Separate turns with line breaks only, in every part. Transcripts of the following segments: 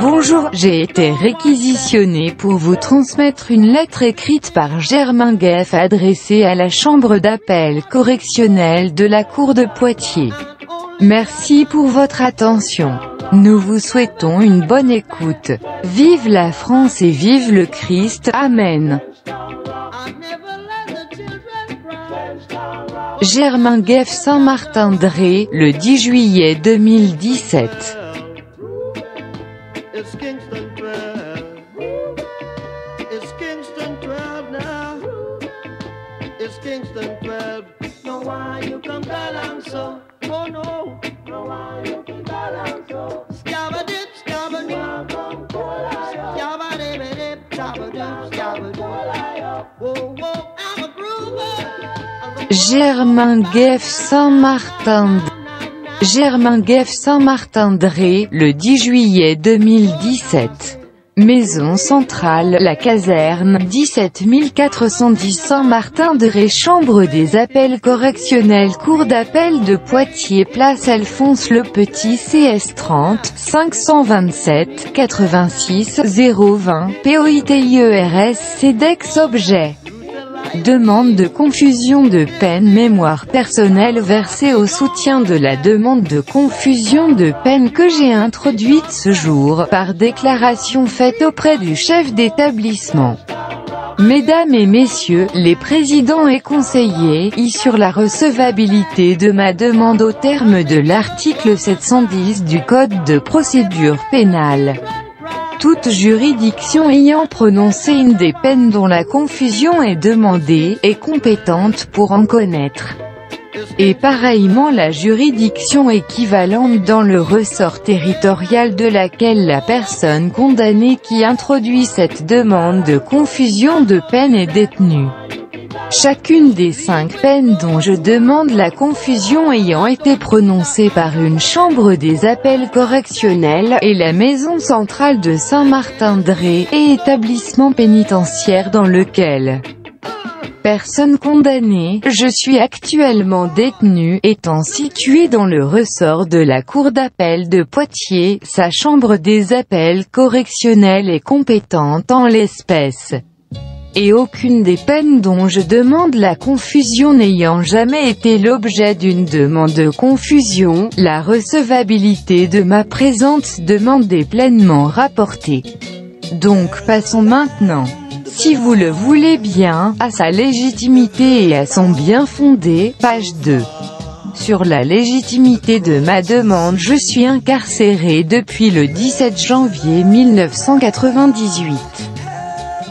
Bonjour, j'ai été réquisitionné pour vous transmettre une lettre écrite par Germain Gueff adressée à la Chambre d'appel correctionnelle de la Cour de Poitiers. Merci pour votre attention. Nous vous souhaitons une bonne écoute. Vive la France et vive le Christ. Amen. Germain Gueff Saint-Martin-Dré, le 10 juillet 2017.
I'm a
Germain Gueff Saint-Martin Germain Gueff Saint-Martin-Dré, le 10 juillet 2017. Maison centrale, la caserne, 17 410 Saint-Martin-Dré Chambre des appels correctionnels Cour d'appel de Poitiers Place Alphonse le Petit CS 30, 527, 86, 020, POITIERS CEDEX Objet. Demande de confusion de peine mémoire personnelle versée au soutien de la demande de confusion de peine que j'ai introduite ce jour par déclaration faite auprès du chef d'établissement. Mesdames et messieurs, les présidents et conseillers, y sur la recevabilité de ma demande au terme de l'article 710 du Code de procédure pénale toute juridiction ayant prononcé une des peines dont la confusion est demandée, est compétente pour en connaître. Et pareillement la juridiction équivalente dans le ressort territorial de laquelle la personne condamnée qui introduit cette demande de confusion de peine est détenue. Chacune des cinq peines dont je demande la confusion ayant été prononcée par une chambre des appels correctionnels et la maison centrale de Saint-Martin-Dré et établissement pénitentiaire dans lequel Personne condamnée, je suis actuellement détenu, étant situé dans le ressort de la Cour d'appel de Poitiers, sa chambre des appels correctionnels est compétente en l'espèce et aucune des peines dont je demande la confusion n'ayant jamais été l'objet d'une demande de confusion, la recevabilité de ma présente demande est pleinement rapportée. Donc passons maintenant, si vous le voulez bien, à sa légitimité et à son bien fondé, page 2. Sur la légitimité de ma demande je suis incarcéré depuis le 17 janvier 1998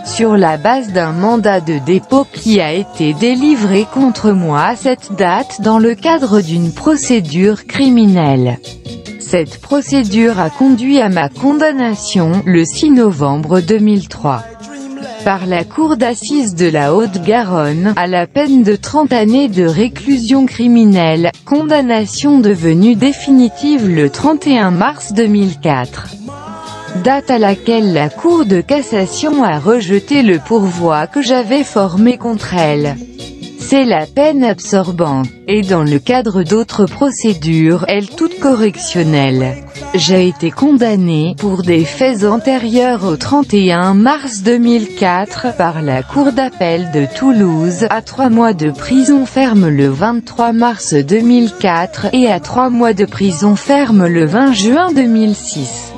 sur la base d'un mandat de dépôt qui a été délivré contre moi à cette date dans le cadre d'une procédure criminelle. Cette procédure a conduit à ma condamnation, le 6 novembre 2003, par la Cour d'assises de la Haute-Garonne, à la peine de 30 années de réclusion criminelle, condamnation devenue définitive le 31 mars 2004 date à laquelle la Cour de cassation a rejeté le pourvoi que j'avais formé contre elle. C'est la peine absorbante, et dans le cadre d'autres procédures, elles toutes correctionnelles. J'ai été condamné, pour des faits antérieurs au 31 mars 2004, par la Cour d'appel de Toulouse, à trois mois de prison ferme le 23 mars 2004, et à trois mois de prison ferme le 20 juin 2006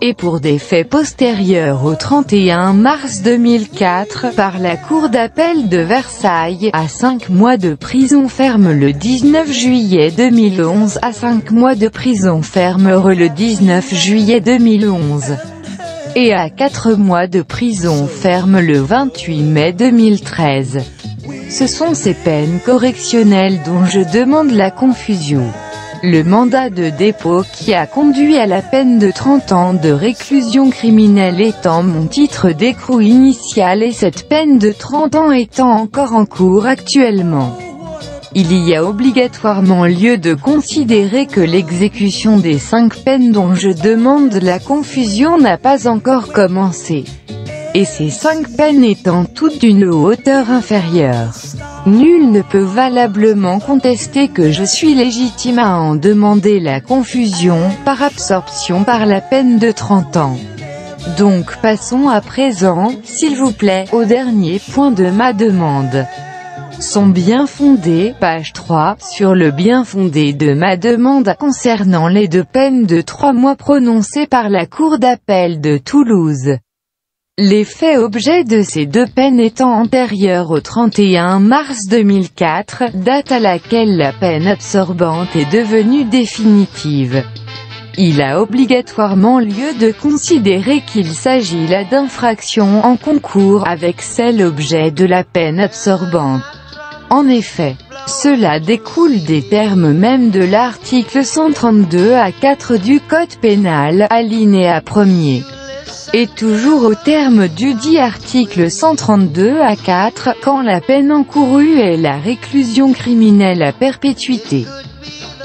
et pour des faits postérieurs au 31 mars 2004, par la Cour d'appel de Versailles, à 5 mois de prison ferme le 19 juillet 2011, à 5 mois de prison ferme le 19 juillet 2011 et à 4 mois de prison ferme le 28 mai 2013. Ce sont ces peines correctionnelles dont je demande la confusion. Le mandat de dépôt qui a conduit à la peine de 30 ans de réclusion criminelle étant mon titre d'écrou initial et cette peine de 30 ans étant encore en cours actuellement. il y a obligatoirement lieu de considérer que l'exécution des cinq peines dont je demande la confusion n'a pas encore commencé. Et ces cinq peines étant toutes d'une hauteur inférieure. Nul ne peut valablement contester que je suis légitime à en demander la confusion, par absorption par la peine de 30 ans. Donc passons à présent, s'il vous plaît, au dernier point de ma demande sont bien fondés, page 3, sur le bien fondé de ma demande concernant les deux peines de trois mois prononcées par la Cour d'appel de Toulouse. Les faits objets de ces deux peines étant antérieurs au 31 mars 2004, date à laquelle la peine absorbante est devenue définitive. Il a obligatoirement lieu de considérer qu'il s'agit là d'infractions en concours avec celle objet de la peine absorbante. En effet, cela découle des termes même de l'article 132 à 4 du Code pénal, alinéa 1er. Et toujours au terme du dit article 132 à 4, quand la peine encourue est la réclusion criminelle à perpétuité.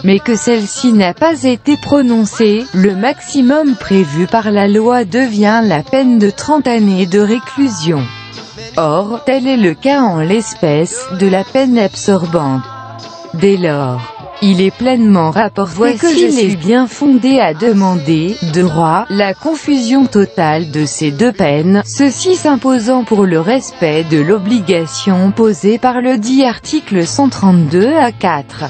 Mais que celle-ci n'a pas été prononcée, le maximum prévu par la loi devient la peine de 30 années de réclusion. Or, tel est le cas en l'espèce, de la peine absorbante. Dès lors, il est pleinement rapporté que je suis bien fondé à demander, de droit, la confusion totale de ces deux peines, ceci s'imposant pour le respect de l'obligation posée par le dit article 132 à 4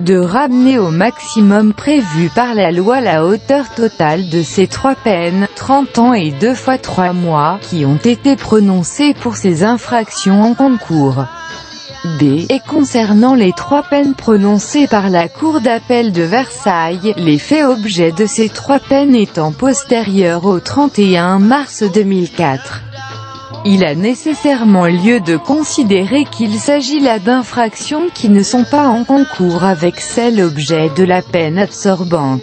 de ramener au maximum prévu par la loi la hauteur totale de ces trois peines, 30 ans et 2 fois 3 mois, qui ont été prononcées pour ces infractions en concours. B. Et concernant les trois peines prononcées par la Cour d'appel de Versailles, les faits objets de ces trois peines étant postérieurs au 31 mars 2004 il a nécessairement lieu de considérer qu'il s'agit là d'infractions qui ne sont pas en concours avec celle objet de la peine absorbante.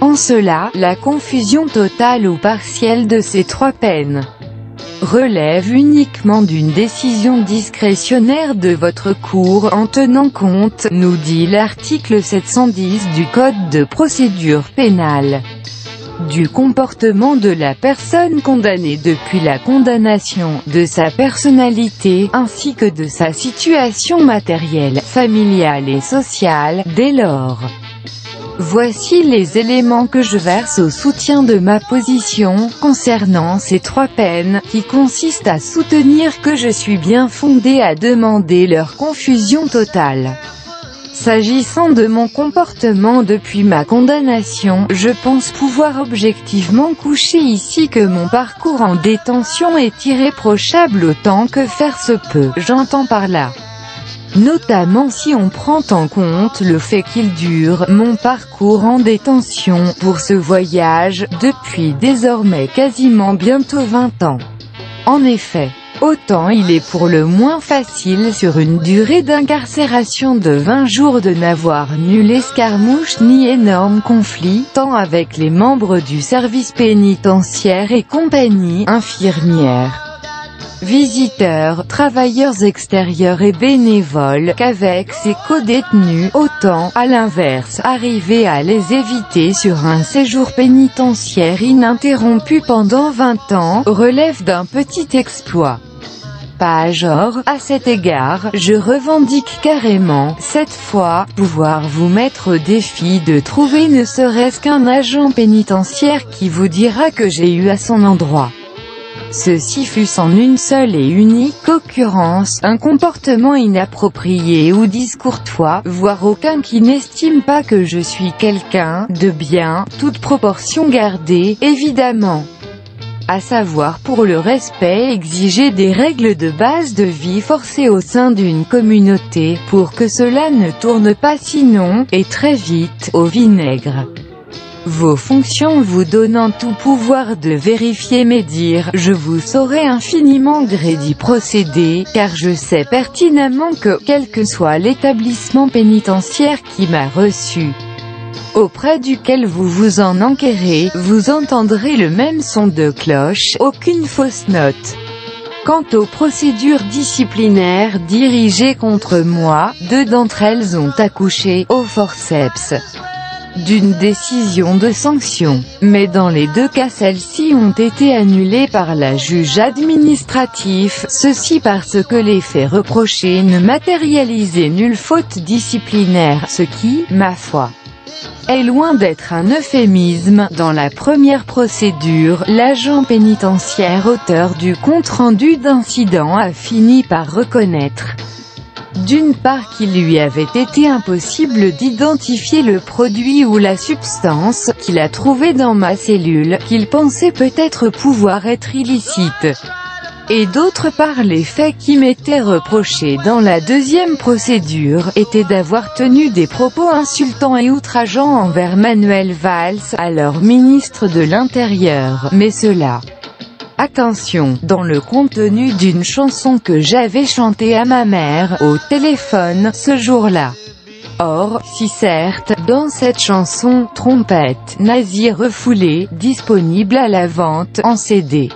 En cela, la confusion totale ou partielle de ces trois peines relève uniquement d'une décision discrétionnaire de votre cour en tenant compte, nous dit l'article 710 du Code de procédure pénale du comportement de la personne condamnée depuis la condamnation, de sa personnalité, ainsi que de sa situation matérielle, familiale et sociale, dès lors. Voici les éléments que je verse au soutien de ma position, concernant ces trois peines, qui consistent à soutenir que je suis bien fondé à demander leur confusion totale. S'agissant de mon comportement depuis ma condamnation, je pense pouvoir objectivement coucher ici que mon parcours en détention est irréprochable autant que faire se peut, j'entends par là. Notamment si on prend en compte le fait qu'il dure, mon parcours en détention, pour ce voyage, depuis désormais quasiment bientôt 20 ans. En effet, Autant il est pour le moins facile sur une durée d'incarcération de 20 jours de n'avoir nul escarmouche ni énorme conflit, tant avec les membres du service pénitentiaire et compagnie, infirmières, visiteurs, travailleurs extérieurs et bénévoles, qu'avec ses co-détenus, autant, à l'inverse, arriver à les éviter sur un séjour pénitentiaire ininterrompu pendant 20 ans, relève d'un petit exploit pas À cet égard, je revendique carrément, cette fois, pouvoir vous mettre au défi de trouver ne serait-ce qu'un agent pénitentiaire qui vous dira que j'ai eu à son endroit. Ceci fut sans une seule et unique occurrence, un comportement inapproprié ou discourtois, voire aucun qui n'estime pas que je suis quelqu'un de bien, toute proportion gardée, évidemment à savoir pour le respect exiger des règles de base de vie forcées au sein d'une communauté, pour que cela ne tourne pas sinon, et très vite, au vinaigre. Vos fonctions vous donnant tout pouvoir de vérifier mes dires, je vous saurai infiniment gré d'y procéder, car je sais pertinemment que, quel que soit l'établissement pénitentiaire qui m'a reçu, auprès duquel vous vous en enquérez, vous entendrez le même son de cloche, aucune fausse note. Quant aux procédures disciplinaires dirigées contre moi, deux d'entre elles ont accouché, au forceps, d'une décision de sanction. Mais dans les deux cas celles-ci ont été annulées par la juge administratif, ceci parce que les faits reprochés ne matérialisaient nulle faute disciplinaire, ce qui, ma foi, est loin d'être un euphémisme. Dans la première procédure, l'agent pénitentiaire auteur du compte-rendu d'incident a fini par reconnaître d'une part qu'il lui avait été impossible d'identifier le produit ou la substance qu'il a trouvé dans ma cellule, qu'il pensait peut-être pouvoir être illicite. Et d'autre part les faits qui m'étaient reprochés dans la deuxième procédure étaient d'avoir tenu des propos insultants et outrageants envers Manuel Valls, alors ministre de l'Intérieur, mais cela Attention, dans le contenu d'une chanson que j'avais chantée à ma mère, au téléphone, ce jour-là. Or, si certes, dans cette chanson, trompette, nazie refoulée, disponible à la vente, en CD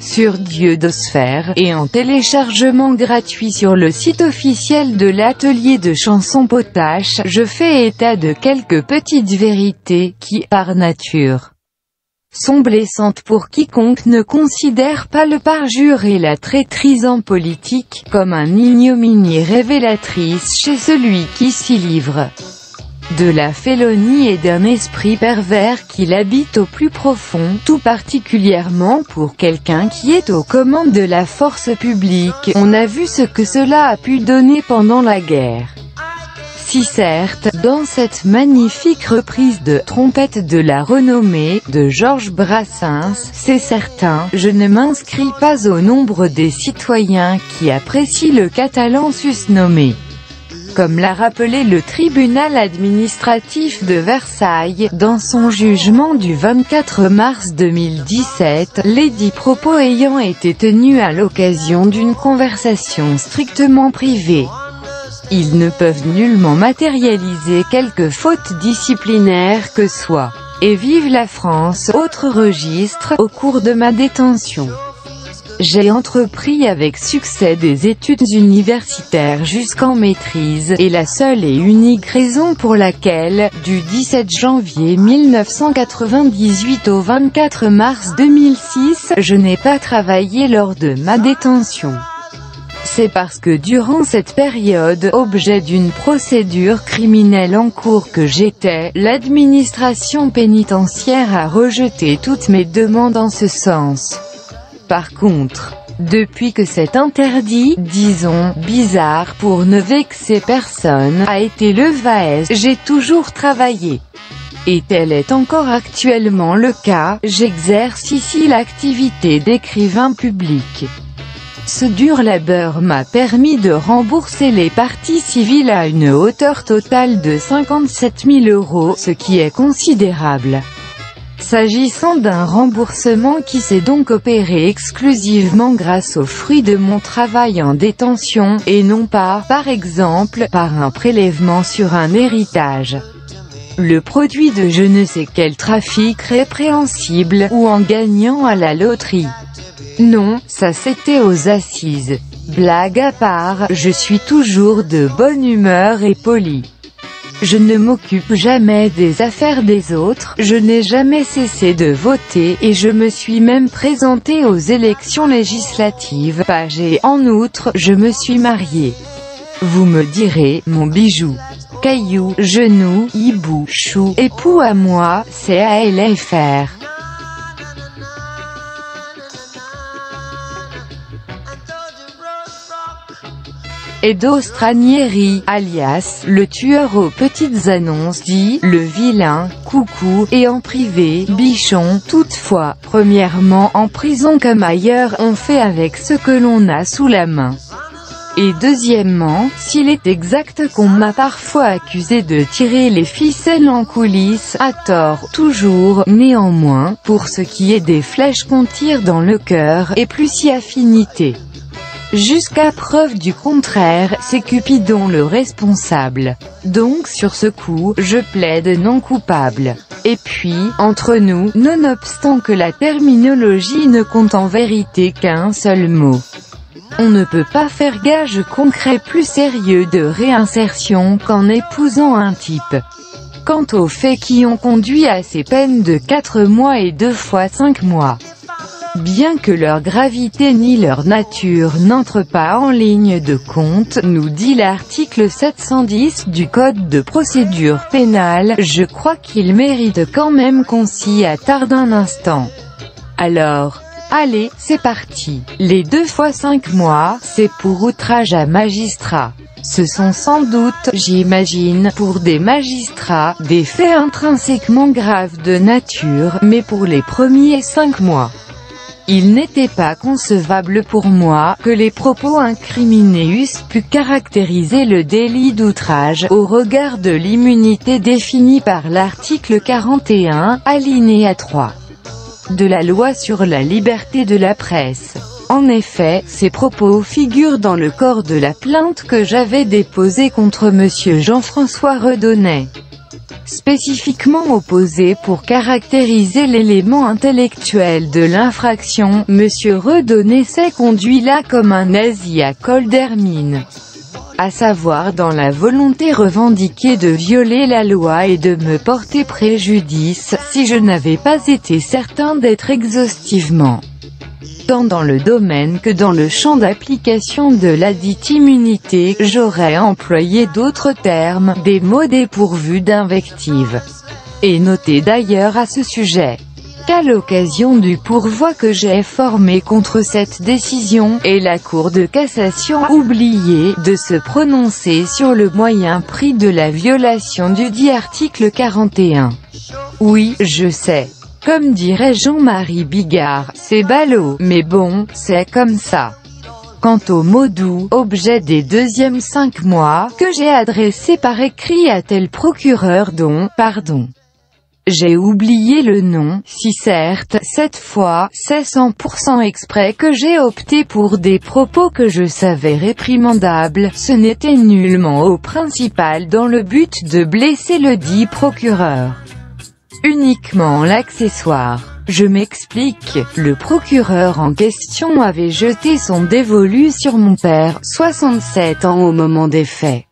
sur Dieudosphère, et en téléchargement gratuit sur le site officiel de l'atelier de chansons potache, je fais état de quelques petites vérités, qui, par nature, sont blessantes pour quiconque ne considère pas le parjure et la traîtrise en politique, comme un ignominie révélatrice chez celui qui s'y livre de la félonie et d'un esprit pervers qui l'habite au plus profond, tout particulièrement pour quelqu'un qui est aux commandes de la force publique. On a vu ce que cela a pu donner pendant la guerre. Si certes, dans cette magnifique reprise de « Trompette de la renommée » de Georges Brassens, c'est certain, je ne m'inscris pas au nombre des citoyens qui apprécient le catalan susnommé. Comme l'a rappelé le tribunal administratif de Versailles, dans son jugement du 24 mars 2017, les dix propos ayant été tenus à l'occasion d'une conversation strictement privée. Ils ne peuvent nullement matérialiser quelque faute disciplinaire que soit. Et vive la France, autre registre, au cours de ma détention. J'ai entrepris avec succès des études universitaires jusqu'en maîtrise, et la seule et unique raison pour laquelle, du 17 janvier 1998 au 24 mars 2006, je n'ai pas travaillé lors de ma détention. C'est parce que durant cette période, objet d'une procédure criminelle en cours que j'étais, l'administration pénitentiaire a rejeté toutes mes demandes en ce sens. Par contre, depuis que cet interdit, disons, bizarre pour ne vexer personne, a été levé, j'ai toujours travaillé. Et tel est encore actuellement le cas, j'exerce ici l'activité d'écrivain public. Ce dur labeur m'a permis de rembourser les parties civiles à une hauteur totale de 57 000 euros, ce qui est considérable. S'agissant d'un remboursement qui s'est donc opéré exclusivement grâce aux fruits de mon travail en détention, et non pas, par exemple, par un prélèvement sur un héritage. Le produit de je ne sais quel trafic répréhensible, ou en gagnant à la loterie. Non, ça c'était aux assises. Blague à part, je suis toujours de bonne humeur et poli. Je ne m'occupe jamais des affaires des autres, je n'ai jamais cessé de voter, et je me suis même présenté aux élections législatives, page et en outre, je me suis marié. Vous me direz, mon bijou. Caillou, genou, hibou, chou, époux à moi, c'est ALFR. Edo Stranieri, alias, le tueur aux petites annonces dit, le vilain, coucou, et en privé, bichon, toutefois, premièrement en prison comme ailleurs, on fait avec ce que l'on a sous la main. Et deuxièmement, s'il est exact qu'on m'a parfois accusé de tirer les ficelles en coulisses, à tort, toujours, néanmoins, pour ce qui est des flèches qu'on tire dans le cœur, et plus si affinité. Jusqu'à preuve du contraire, c'est Cupidon le responsable. Donc sur ce coup, je plaide non coupable. Et puis, entre nous, nonobstant que la terminologie ne compte en vérité qu'un seul mot. On ne peut pas faire gage concret plus sérieux de réinsertion qu'en épousant un type. Quant aux faits qui ont conduit à ces peines de 4 mois et 2 fois 5 mois, Bien que leur gravité ni leur nature n'entrent pas en ligne de compte, nous dit l'article 710 du Code de procédure pénale, je crois qu'il mérite quand même qu'on s'y attarde un instant. Alors, allez, c'est parti. Les deux fois cinq mois, c'est pour outrage à magistrat. Ce sont sans doute, j'imagine, pour des magistrats, des faits intrinsèquement graves de nature, mais pour les premiers cinq mois. Il n'était pas concevable pour moi que les propos incriminés eussent pu caractériser le délit d'outrage au regard de l'immunité définie par l'article 41, alinéa 3 de la loi sur la liberté de la presse. En effet, ces propos figurent dans le corps de la plainte que j'avais déposée contre monsieur Jean-François Redonnet spécifiquement opposé pour caractériser l'élément intellectuel de l'infraction, M. Redonné s'est conduit là comme un nazi à col d'hermine à savoir dans la volonté revendiquée de violer la loi et de me porter préjudice, si je n'avais pas été certain d'être exhaustivement tant dans le domaine que dans le champ d'application de la dite immunité, j'aurais employé d'autres termes, des mots dépourvus d'invectives. Et noté d'ailleurs à ce sujet qu'à l'occasion du pourvoi que j'ai formé contre cette décision, et la Cour de cassation a oublié de se prononcer sur le moyen prix de la violation du dit article 41. Oui, je sais. Comme dirait Jean-Marie Bigard, c'est ballot, mais bon, c'est comme ça. Quant au mot doux, objet des deuxièmes cinq mois, que j'ai adressé par écrit à tel procureur dont, pardon, j'ai oublié le nom, si certes, cette fois, c'est 100% exprès que j'ai opté pour des propos que je savais réprimandables, ce n'était nullement au principal dans le but de blesser le dit procureur uniquement l'accessoire. Je m'explique, le procureur en question avait jeté son dévolu sur mon père, 67 ans au moment des faits.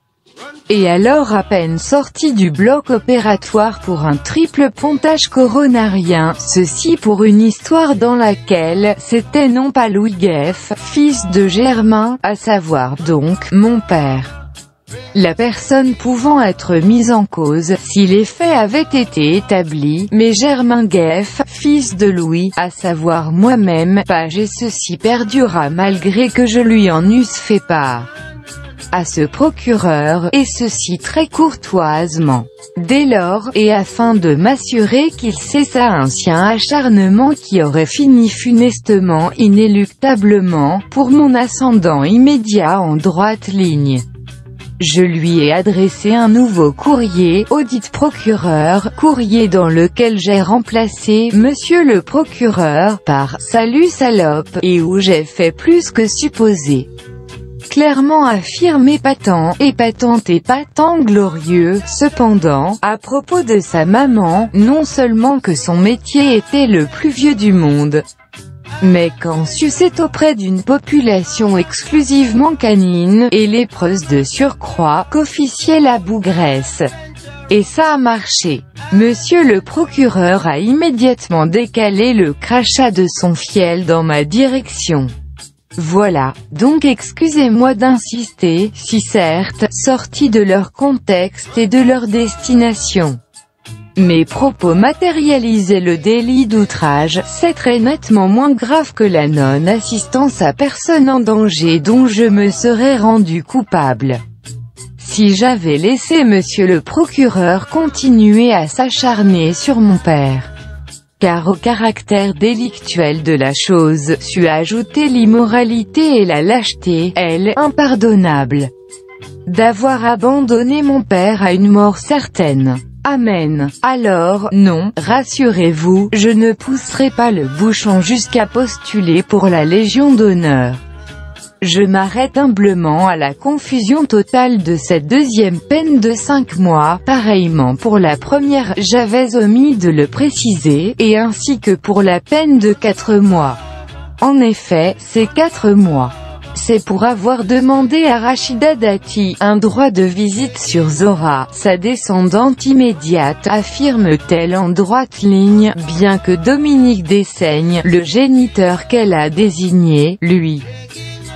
Et alors à peine sorti du bloc opératoire pour un triple pontage coronarien, ceci pour une histoire dans laquelle, c'était non pas Louis Gueff, fils de Germain, à savoir donc, mon père la personne pouvant être mise en cause, si les faits avaient été établis, mais Germain Gueff, fils de Louis, à savoir moi-même, page et ceci perdura malgré que je lui en eusse fait part à ce procureur, et ceci très courtoisement. Dès lors, et afin de m'assurer qu'il cessa un sien acharnement qui aurait fini funestement, inéluctablement, pour mon ascendant immédiat en droite ligne. Je lui ai adressé un nouveau courrier, audit procureur, courrier dans lequel j'ai remplacé Monsieur le procureur par Salut salope, et où j'ai fait plus que supposer. Clairement affirmé patent, épatant et patent glorieux, cependant, à propos de sa maman, non seulement que son métier était le plus vieux du monde, mais quand sucette auprès d'une population exclusivement canine, et lépreuse de surcroît, qu'officiait la bougresse. Et ça a marché. Monsieur le procureur a immédiatement décalé le crachat de son fiel dans ma direction. Voilà, donc excusez-moi d'insister, si certes, sortis de leur contexte et de leur destination. Mes propos matérialisaient le délit d'outrage, c'est très nettement moins grave que la non-assistance à personne en danger dont je me serais rendu coupable. Si j'avais laissé monsieur le procureur continuer à s'acharner sur mon père, car au caractère délictuel de la chose, su ajouter l'immoralité et la lâcheté, elle, impardonnable, d'avoir abandonné mon père à une mort certaine. Amen. Alors, non, rassurez-vous, je ne pousserai pas le bouchon jusqu'à postuler pour la Légion d'honneur. Je m'arrête humblement à la confusion totale de cette deuxième peine de 5 mois, pareillement pour la première, j'avais omis de le préciser, et ainsi que pour la peine de 4 mois. En effet, c'est 4 mois. C'est pour avoir demandé à Rachida Dati un droit de visite sur Zora, sa descendante immédiate, affirme-t-elle en droite ligne, bien que Dominique Dessaigne, le géniteur qu'elle a désigné, lui,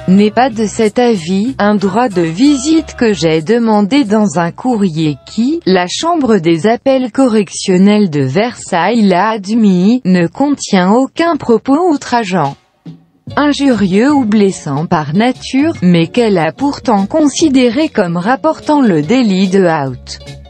n'est pas de cet avis, un droit de visite que j'ai demandé dans un courrier qui, la Chambre des appels correctionnels de Versailles l'a admis, ne contient aucun propos outrageant injurieux ou blessant par nature, mais qu'elle a pourtant considéré comme rapportant le délit de out.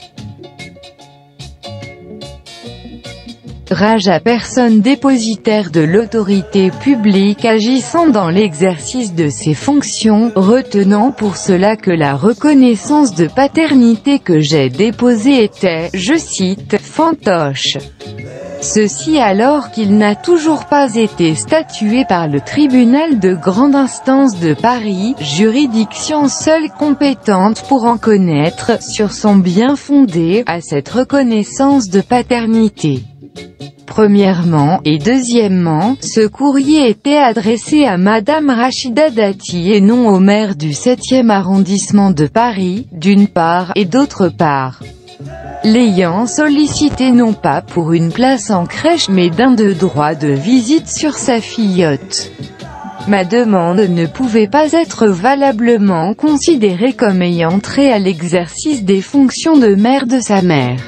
Rage à personne dépositaire de l'autorité publique agissant dans l'exercice de ses fonctions, retenant pour cela que la reconnaissance de paternité que j'ai déposée était, je cite, fantoche. Ceci alors qu'il n'a toujours pas été statué par le tribunal de grande instance de Paris, juridiction seule compétente pour en connaître, sur son bien fondé, à cette reconnaissance de paternité. Premièrement, et deuxièmement, ce courrier était adressé à Madame Rachida Dati et non au maire du 7e arrondissement de Paris, d'une part, et d'autre part. L'ayant sollicité non pas pour une place en crèche mais d'un de droit de visite sur sa fillotte. Ma demande ne pouvait pas être valablement considérée comme ayant trait à l'exercice des fonctions de mère de sa mère.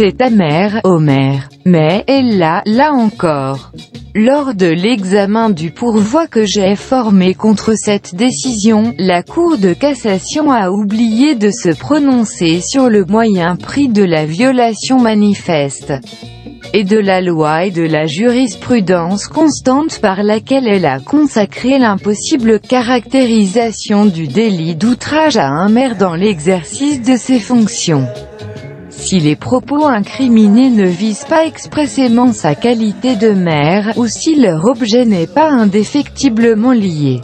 C'est amer, Homer. Mais, elle l'a, là encore. Lors de l'examen du pourvoi que j'ai formé contre cette décision, la Cour de cassation a oublié de se prononcer sur le moyen prix de la violation manifeste et de la loi et de la jurisprudence constante par laquelle elle a consacré l'impossible caractérisation du délit d'outrage à un maire dans l'exercice de ses fonctions. Si les propos incriminés ne visent pas expressément sa qualité de maire, ou si leur objet n'est pas indéfectiblement lié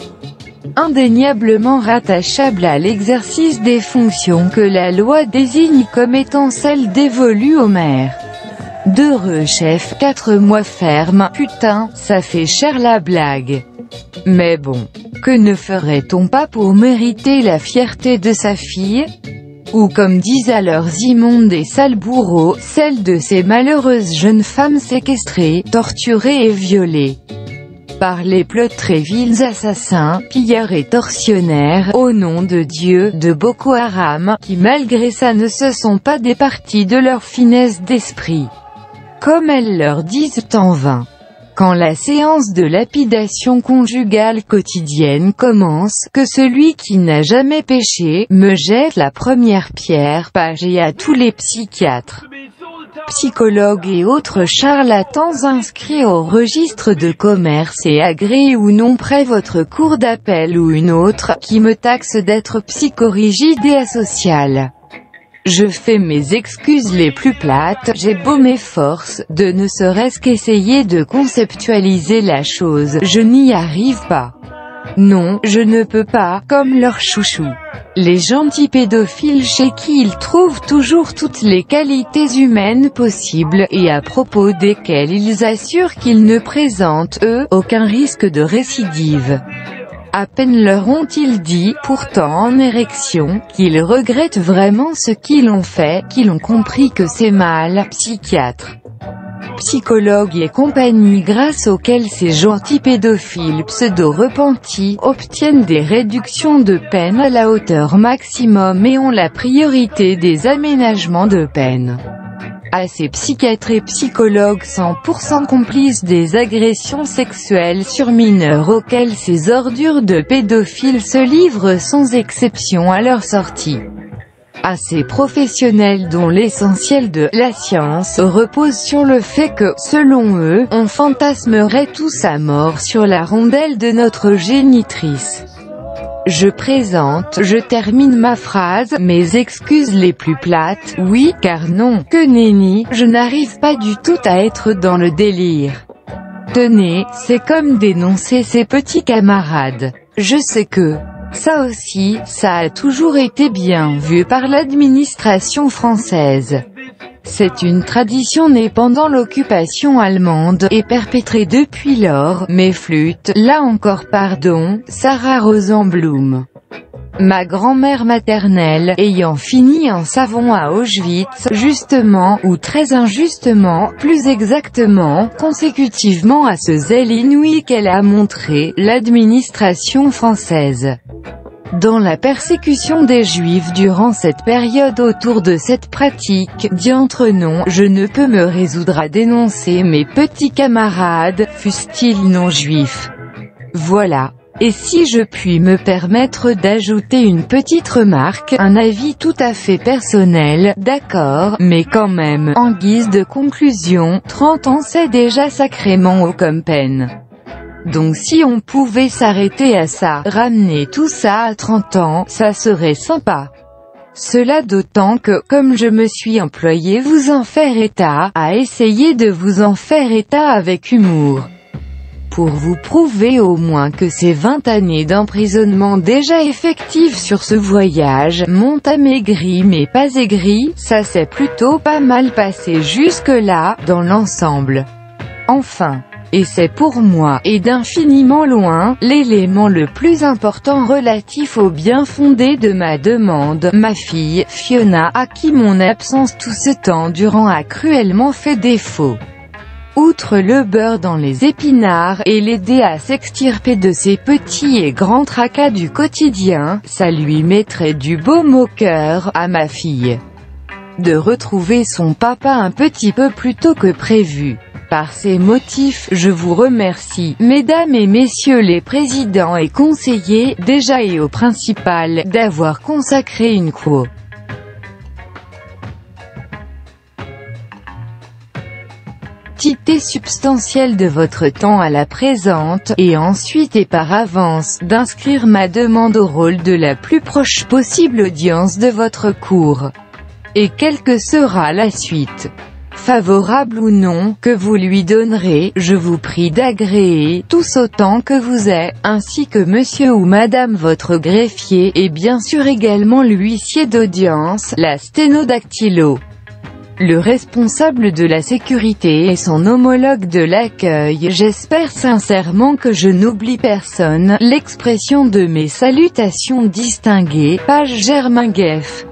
indéniablement rattachable à l'exercice des fonctions que la loi désigne comme étant celles dévolues au maire. D'heureux chef, quatre mois ferme, putain, ça fait cher la blague. Mais bon, que ne ferait-on pas pour mériter la fierté de sa fille? Ou comme disent alors immondes et sales bourreaux, celle de ces malheureuses jeunes femmes séquestrées, torturées et violées par les très vils assassins, pilleurs et tortionnaires, au nom de Dieu, de Boko Haram, qui malgré ça ne se sont pas départis de leur finesse d'esprit. Comme elles leur disent en vain. Quand la séance de lapidation conjugale quotidienne commence, que celui qui n'a jamais péché, me jette la première pierre, page et à tous les psychiatres psychologues et autres charlatans inscrits au registre de commerce et agréés ou non près votre cour d'appel ou une autre, qui me taxe d'être psychorigide et asocial. Je fais mes excuses les plus plates, j'ai beau mes forces, de ne serait-ce qu'essayer de conceptualiser la chose, je n'y arrive pas. Non, je ne peux pas, comme leur chouchou. Les gentils pédophiles chez qui ils trouvent toujours toutes les qualités humaines possibles, et à propos desquels ils assurent qu'ils ne présentent, eux, aucun risque de récidive. À peine leur ont-ils dit, pourtant en érection, qu'ils regrettent vraiment ce qu'ils ont fait, qu'ils ont compris que c'est mal, psychiatre psychologues et compagnie grâce auxquels ces gentils pédophiles pseudo-repentis, obtiennent des réductions de peine à la hauteur maximum et ont la priorité des aménagements de peine à ces psychiatres et psychologues 100% complices des agressions sexuelles sur mineurs auxquelles ces ordures de pédophiles se livrent sans exception à leur sortie à ces professionnels dont l'essentiel de la science repose sur le fait que, selon eux, on fantasmerait tous à mort sur la rondelle de notre génitrice. Je présente, je termine ma phrase, mes excuses les plus plates, oui, car non, que nenni, je n'arrive pas du tout à être dans le délire. Tenez, c'est comme dénoncer ses petits camarades. Je sais que, ça aussi, ça a toujours été bien vu par l'administration française. C'est une tradition née pendant l'occupation allemande, et perpétrée depuis lors, mais flûte, là encore pardon, Sarah Rosenblum. Ma grand-mère maternelle, ayant fini en savon à Auschwitz, justement, ou très injustement, plus exactement, consécutivement à ce zèle inouï qu'elle a montré, l'administration française. Dans la persécution des Juifs durant cette période autour de cette pratique, diantre non, je ne peux me résoudre à dénoncer mes petits camarades, fussent-ils non-juifs. Voilà. Et si je puis me permettre d'ajouter une petite remarque, un avis tout à fait personnel, d'accord, mais quand même, en guise de conclusion, 30 ans c'est déjà sacrément haut comme peine. Donc si on pouvait s'arrêter à ça, ramener tout ça à 30 ans, ça serait sympa. Cela d'autant que, comme je me suis employé vous en faire état, à essayer de vous en faire état avec humour pour vous prouver au moins que ces 20 années d'emprisonnement déjà effectives sur ce voyage, m'ont amaigri mais pas aigri, ça s'est plutôt pas mal passé jusque-là, dans l'ensemble. Enfin. Et c'est pour moi, et d'infiniment loin, l'élément le plus important relatif au bien fondé de ma demande, ma fille, Fiona, à qui mon absence tout ce temps durant a cruellement fait défaut. Outre le beurre dans les épinards, et l'aider à s'extirper de ses petits et grands tracas du quotidien, ça lui mettrait du baume au cœur, à ma fille. De retrouver son papa un petit peu plus tôt que prévu. Par ces motifs, je vous remercie, mesdames et messieurs les présidents et conseillers, déjà et au principal, d'avoir consacré une quo. quantité substantielle de votre temps à la présente, et ensuite et par avance, d'inscrire ma demande au rôle de la plus proche possible audience de votre cours. Et quelle que sera la suite favorable ou non, que vous lui donnerez, je vous prie d'agréer, tous autant que vous êtes, ainsi que monsieur ou madame votre greffier, et bien sûr également l'huissier d'audience, la sténodactylo le responsable de la sécurité et son homologue de l'accueil. J'espère sincèrement que je n'oublie personne. L'expression de mes salutations distinguées, page Germain Geff.